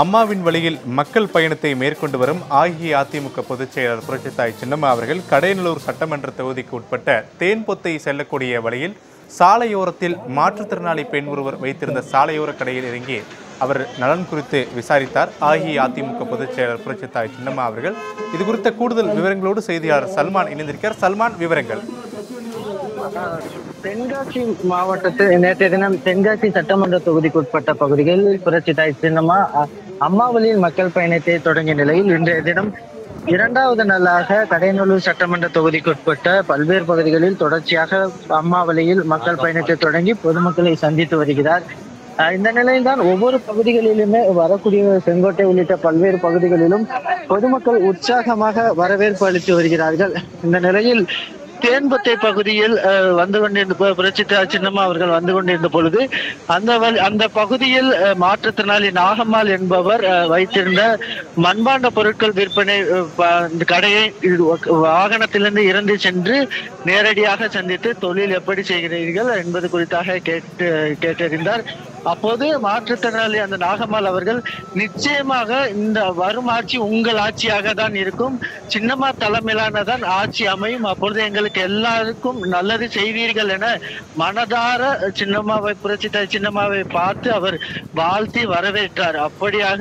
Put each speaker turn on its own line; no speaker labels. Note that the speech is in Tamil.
அம்மாவின் வழியில் மக்கள் பயணத்தை மேற்கொண்டு வரும் அஇஅதிமுக பொதுச் செயலர் புரட்சித்தாய் சின்னம்மா அவர்கள் கடையநல்லூர் சட்டமன்ற தொகுதிக்கு உட்பட்ட தேன்பொத்தை செல்லக்கூடிய வழியில் சாலையோரத்தில் மாற்றுத்திறனாளி பெண் ஒருவர் வைத்திருந்த சாலையோர கடையில் இறங்கி அவர் நலன் குறித்து விசாரித்தார். அஇஅதிமுக பொதுச் செயலர் புரட்சித்தாய் சின்னம்மா அவர்கள். இது குறித்த கூடுதல் விவரங்களோடு செய்தியாளர் சல்மான் இணைந்திருக்கிறார். சல்மான் விவரங்கள்.
தென்காசி மாவட்டத்தில் நேற்றைய தினம் தென்காசி சட்டமன்ற தொகுதிக்குட்பட்ட பகுதிகளில் புரட்சி தாய் சின்னம்மா அ- அம்மாவளியின் மக்கள் பயணத்தை தொடங்கிய நிலையில் இன்றைய தினம் இரண்டாவது நாளாக கடையநல்லூர் சட்டமன்ற தொகுதிக்குட்பட்ட பல்வேறு பகுதிகளில் தொடர்ச்சியாக அம்மாவளியில் மக்கள் பயணத்தை தொடங்கி பொதுமக்களை சந்தித்து வருகிறார். அஹ் இந்த நிலையில்தான் ஒவ்வொரு பகுதிகளிலுமே வரக்கூடிய செங்கோட்டை உள்ளிட்ட பல்வேறு பகுதிகளிலும் பொதுமக்கள் உற்சாகமாக வரவேற்பு அளித்து வருகிறார்கள். இந்த நிலையில் தேன்பத்தை பகுதியில் வந்து கொண்டிருந்த புரட்சித்தா சின்னம்மா அவர்கள் வந்து கொண்டிருந்த பொழுது அந்த அந்த பகுதியில் மாற்றுத்திறனாளி நாகம்மாள் என்பவர் அஹ், வைத்திருந்த மண்பாண்ட பொருட்கள் விற்பனை இந்த கடையை வாகனத்திலிருந்து இறந்து சென்று நேரடியாக சந்தித்து தொழில் எப்படி செய்கிறீர்கள் என்பது குறித்தாக கேட்டு கேட்டறிந்தார். அப்போது மாற்றுத்திறனாளி அந்த நாகம்மாள் அவர்கள் நிச்சயமாக இந்த வரும் ஆட்சி உங்கள் ஆட்சியாக தான் இருக்கும். சின்னம்மா தலைமையிலான தான் ஆட்சி அமையும். அப்பொழுது எங்களுக்கு எல்லாருக்கும் நல்லது செய்வீர்கள் என மனதார சின்னம்மாவை புரட்சி சின்னம்மாவை பார்த்து அவர் வாழ்த்தி வரவேற்றார். அப்படியாக